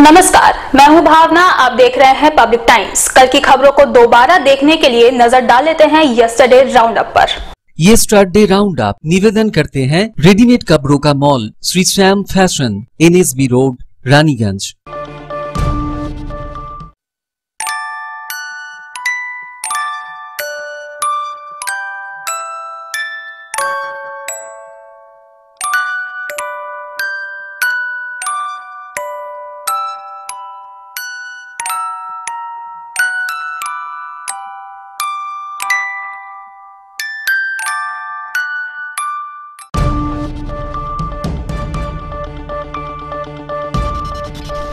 नमस्कार, मैं हूँ भावना, आप देख रहे हैं पब्लिक टाइम्स कल की खबरों को दोबारा देखने के लिए नज़र डाल लेते हैं यस्टरडे राउंड अप पर। ये स्टार्ट डे राउंड अप निवेदन करते हैं रेडीमेड कपड़ों का mall, Shri Shyam fashion NSB road Raniganj.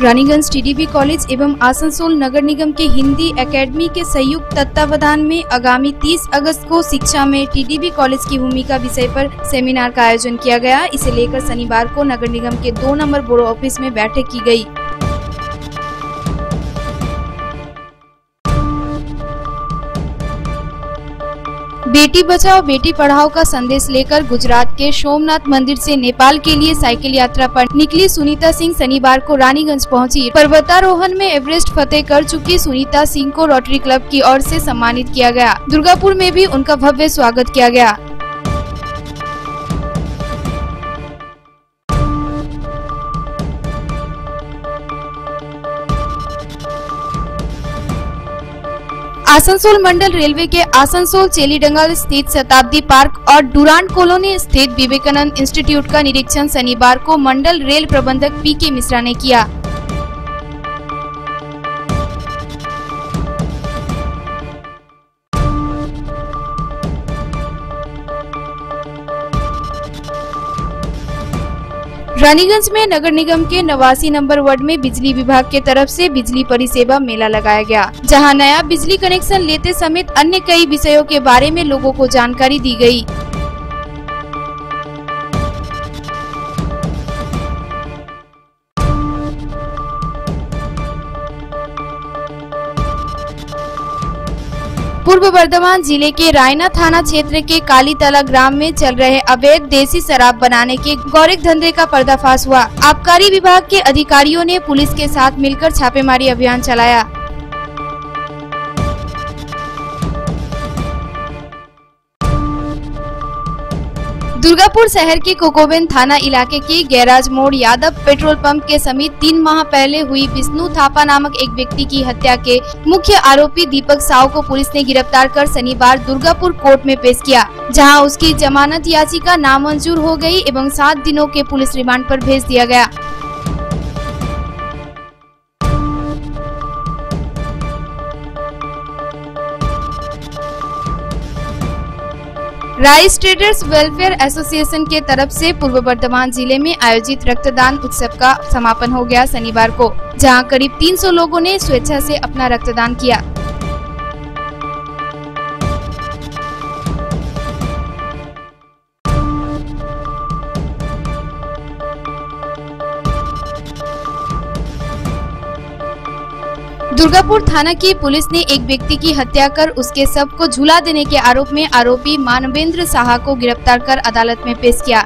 Raniganj TDB college एवं आसनसोल नगर निगम के हिंदी एकेडमी के संयुक्त तत्वावधान में आगामी 30 अगस्त को शिक्षा में टीडीबी कॉलेज की भूमिका विषय पर सेमिनार का आयोजन किया गया इसे लेकर शनिवार को नगर निगम के दो नंबर बोर्ड ऑफ़िस में बैठक की गई। बेटी बचाओ, बेटी पढ़ाओ का संदेश लेकर गुजरात के सोमनाथ मंदिर से नेपाल के लिए साइकिल यात्रा पर निकली सुनीता सिंह। शनिवार को रानीगंज पहुँची। पर्वतारोहण में एवरेस्ट फतेह कर चुकी सुनीता सिंह को रोटरी क्लब की ओर से सम्मानित किया गया। दुर्गापुर में भी उनका भव्य स्वागत किया गया। आसनसोल मंडल रेलवे के आसनसोल चेलीडंगल स्थित शताब्दी पार्क और डुरान कॉलोनी स्थित विवेकानंद इंस्टीट्यूट का निरीक्षण शनिवार को मंडल रेल प्रबंधक पी के मिश्रा ने किया। रानीगंज में नगर निगम के नवासी नंबर वार्ड में बिजली विभाग के तरफ़ से बिजली परिसेवा मेला लगाया गया, जहाँ नया बिजली कनेक्शन लेते समेत अन्य कई विषयों के बारे में लोगों को जानकारी दी गई। पूर्व वर्धमान ज़िले के रायना थाना क्षेत्र के कालीतला ग्राम में चल रहे अवैध देसी शराब बनाने के गौरिक धंधे का पर्दाफाश हुआ। आबकारी विभाग के अधिकारियों ने पुलिस के साथ मिलकर छापेमारी अभियान चलाया। दुर्गापुर शहर के कोकोबेन थाना इलाके के गैराज मोड़ यादव पेट्रोल पंप के समीप तीन माह पहले हुई विष्णु थापा नामक एक व्यक्ति की हत्या के मुख्य आरोपी दीपक साव को पुलिस ने गिरफ़्तार कर शनिवार दुर्गापुर कोर्ट में पेश किया, जहाँ उसकी जमानत याचिका नामंजूर हो गई एवं सात दिनों के पुलिस रिमांड पर भेज दिया गया। राइस ट्रेडर्स वेलफेयर एसोसिएशन के तरफ़ से पूर्व वर्धमान ज़िले में आयोजित रक्तदान उत्सव का समापन हो गया शनिवार को, जहाँ करीब 300 लोगों ने स्वेच्छा से अपना रक्तदान किया। दुर्गापुर थाना की पुलिस ने एक व्यक्ति की हत्या कर उसके सबको झूला देने के आरोप में आरोपी मानवेंद्र साहा को गिरफ़्तार कर अदालत में पेश किया।